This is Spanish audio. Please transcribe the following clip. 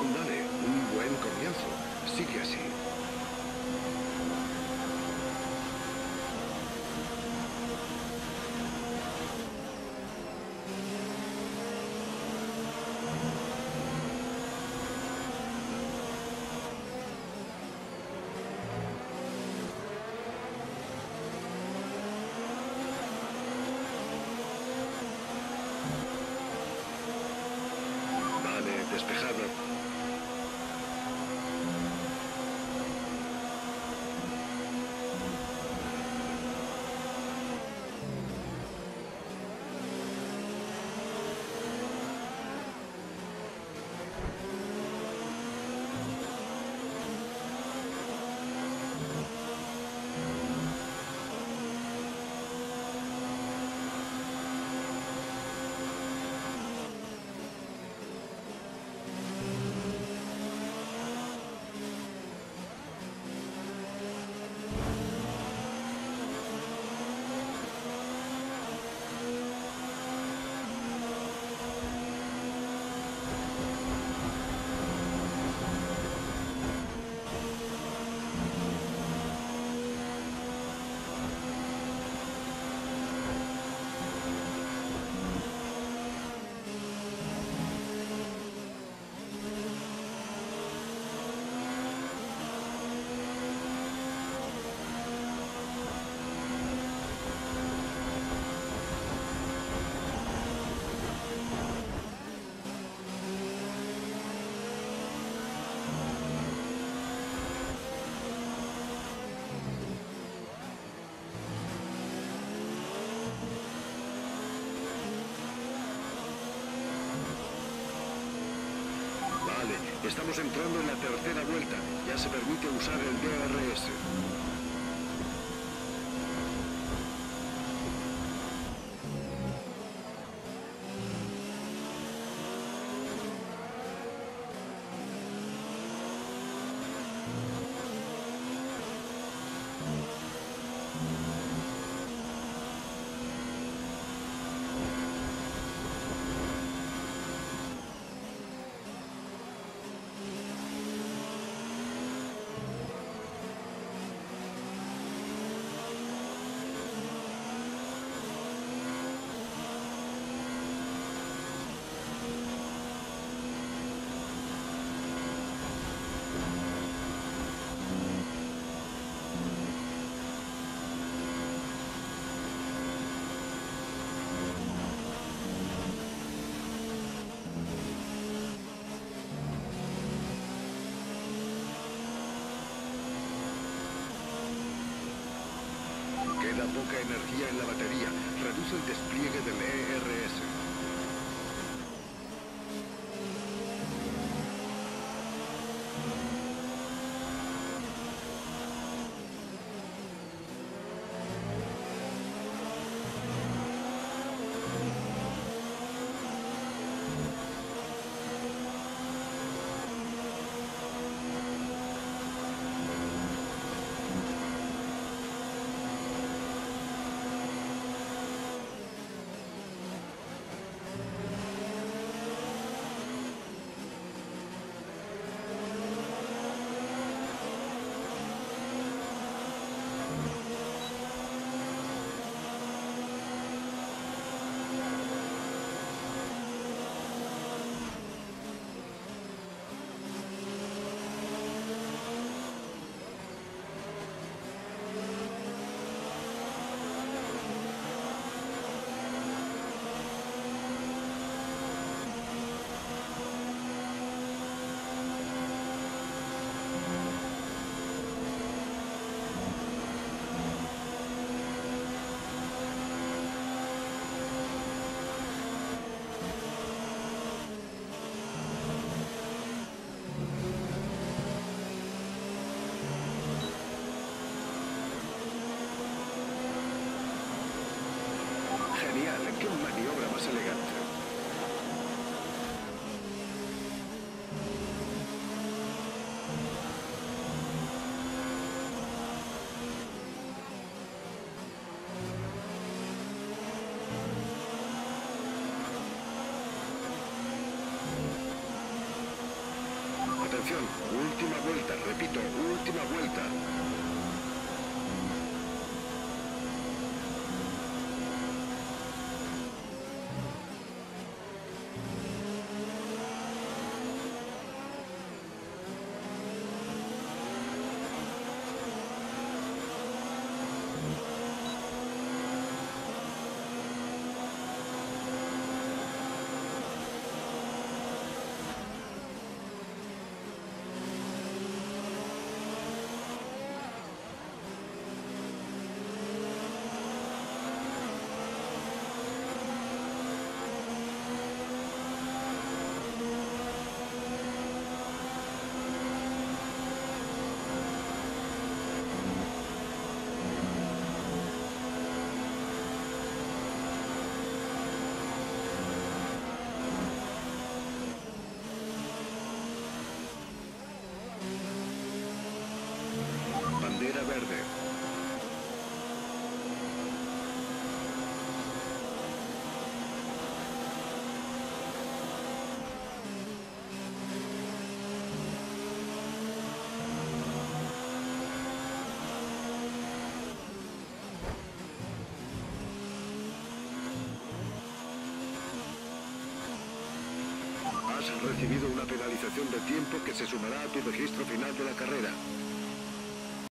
Dale, un buen comienzo. Sigue así. Estamos entrando en la tercera vuelta. Ya se permite usar el DRS. Poca energía en la batería. Reduce el despliegue del ERS. Elegante. penalización. Última vuelta, repito, última vuelta. Recibido una penalización de tiempo que se sumará a tu registro final de la carrera.